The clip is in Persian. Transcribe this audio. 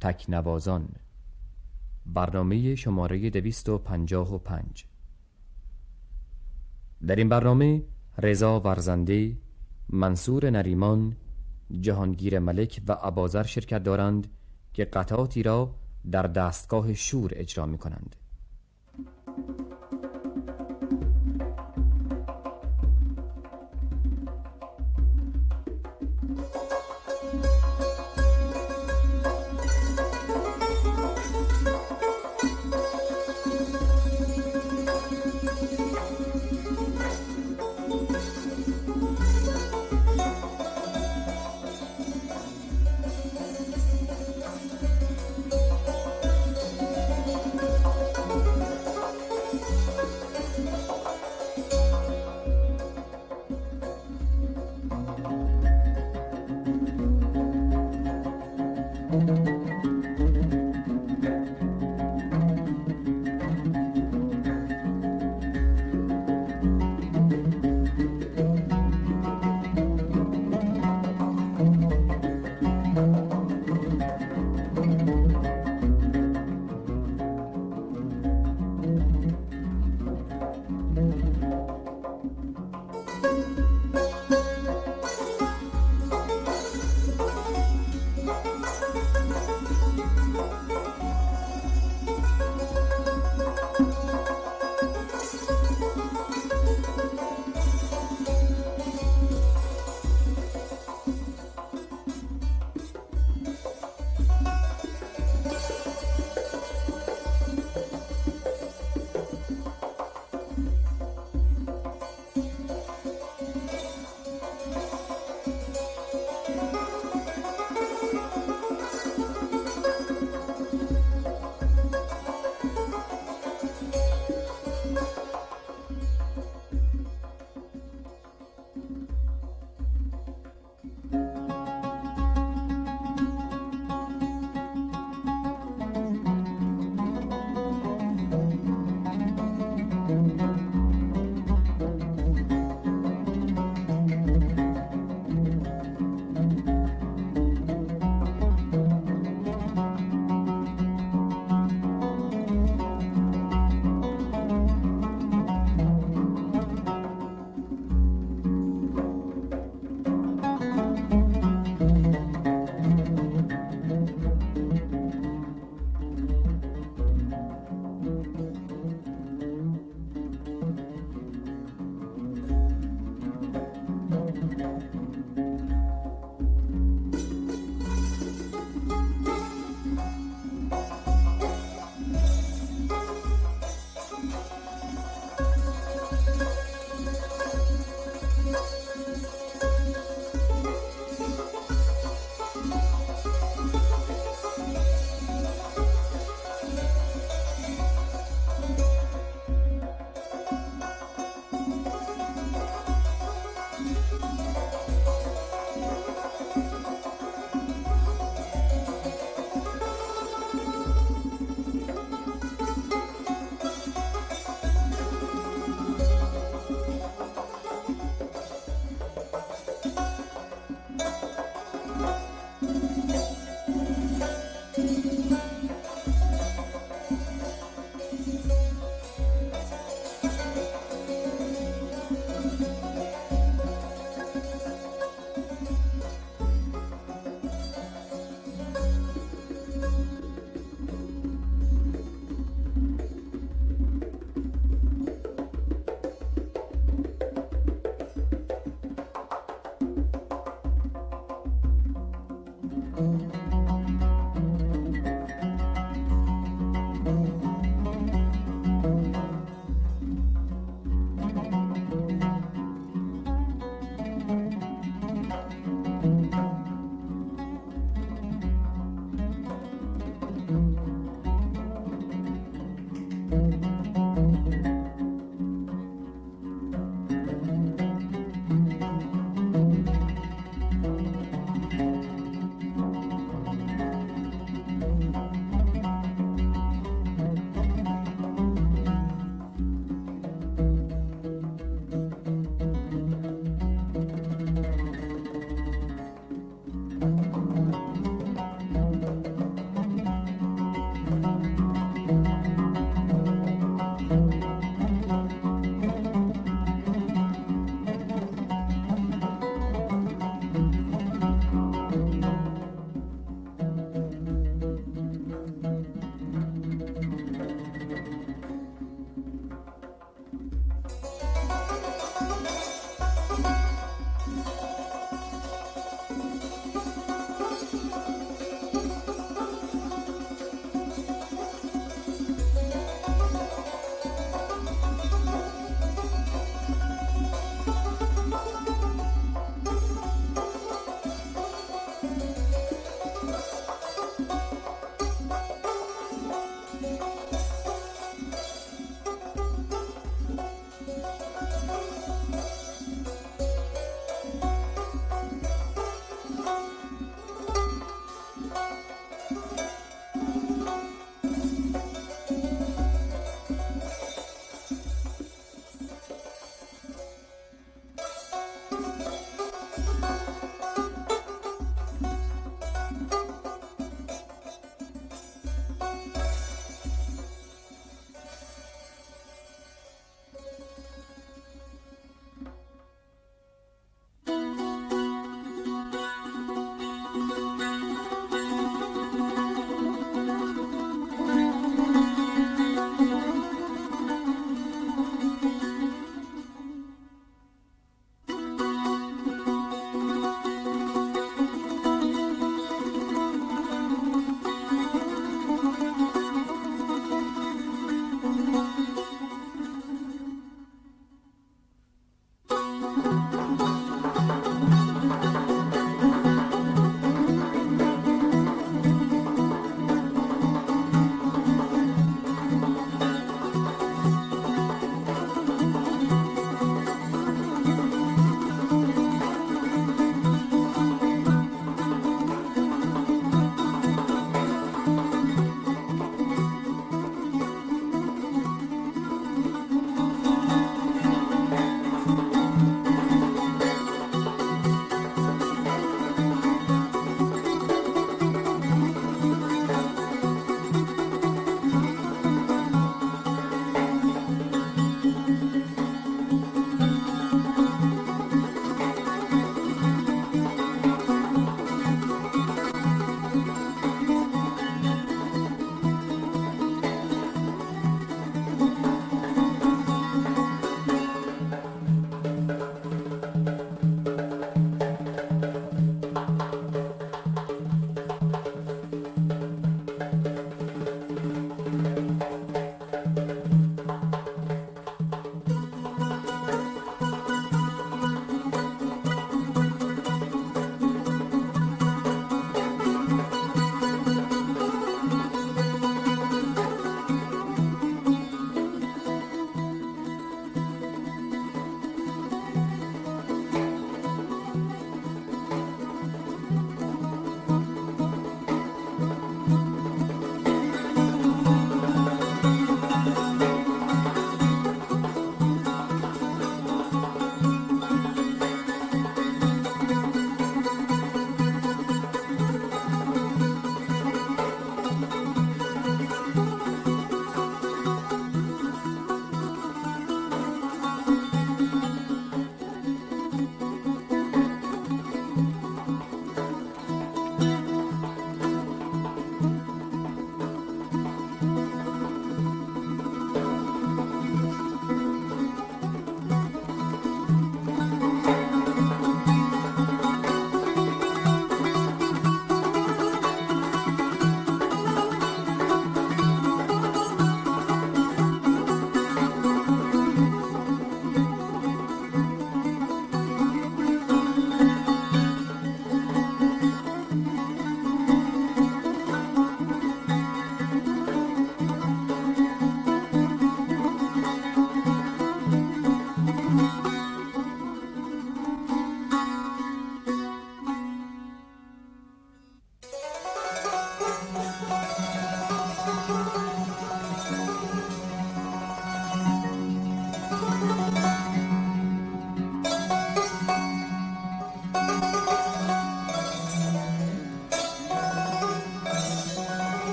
تکنوازان برنامه شماره 255 در این برنامه رضا ورزنده، منصور نریمان، جهانگیر ملک و ابازر شرکت دارند که قطعاتی را در دستگاه شور اجرا می کنند.